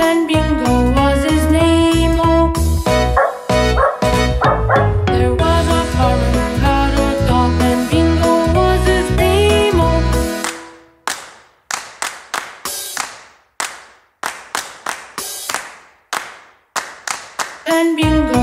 and Bingo was his name. Oh, there was a farmer who had a dog, and Bingo was his name. Oh. And Bingo